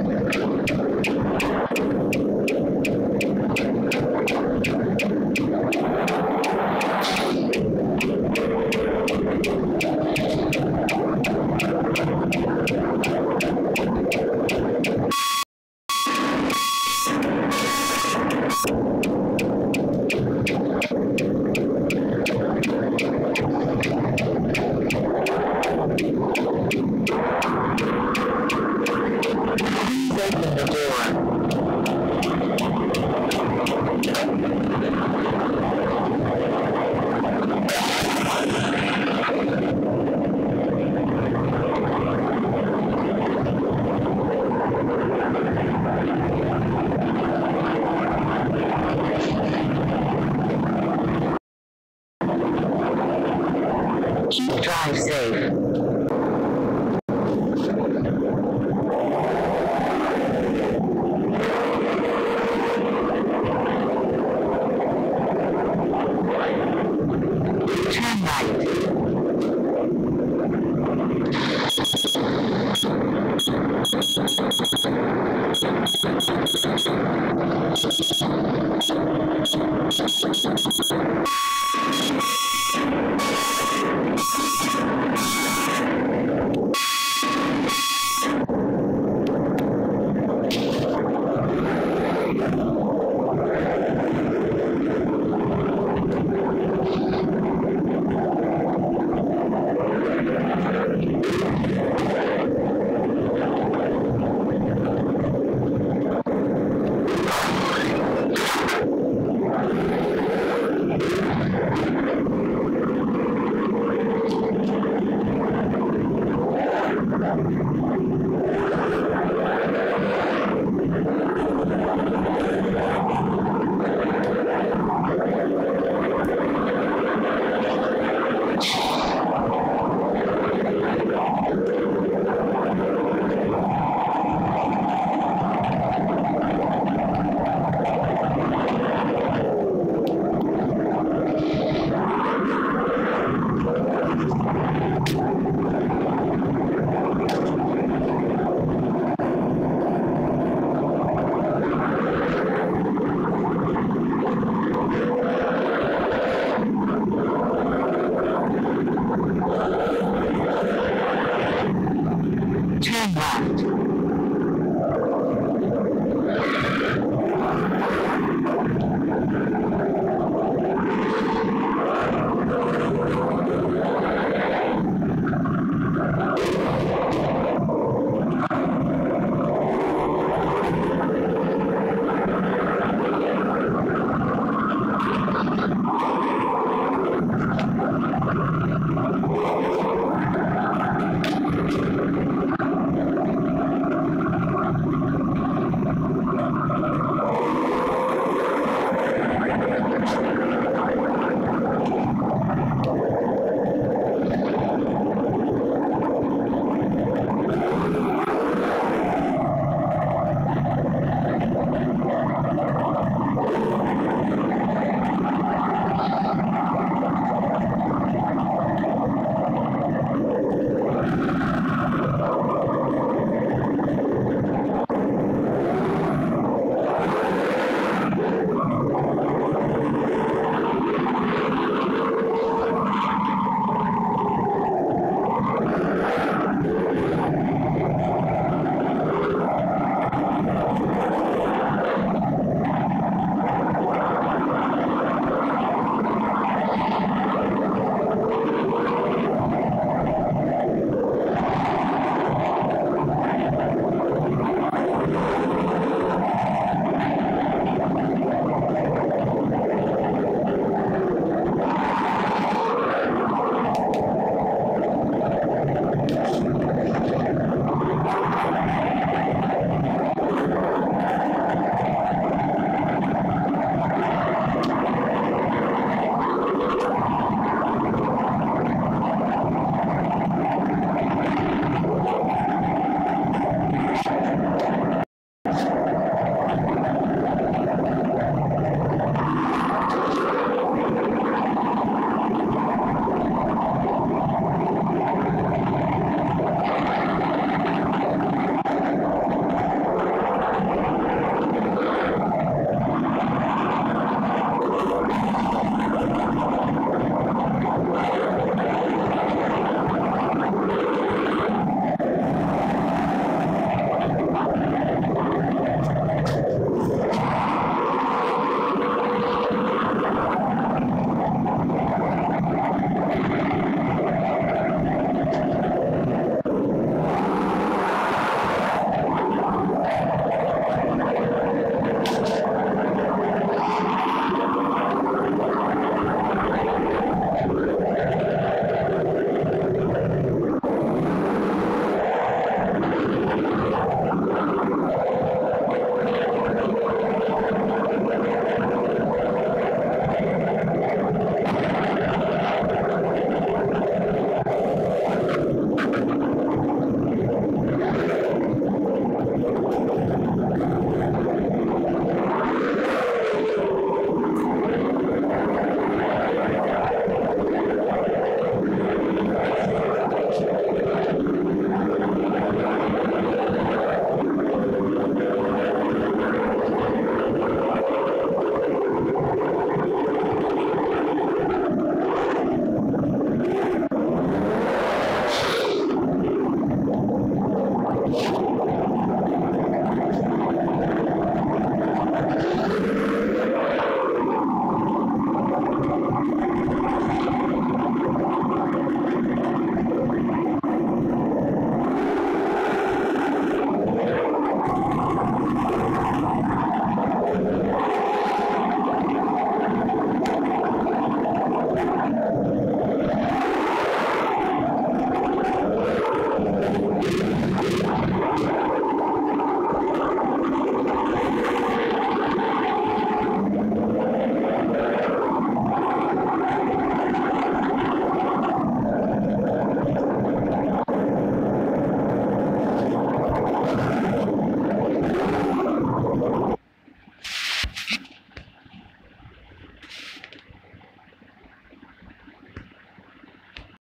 Thank you. Open the. Keep drive safe. Thank you. impact.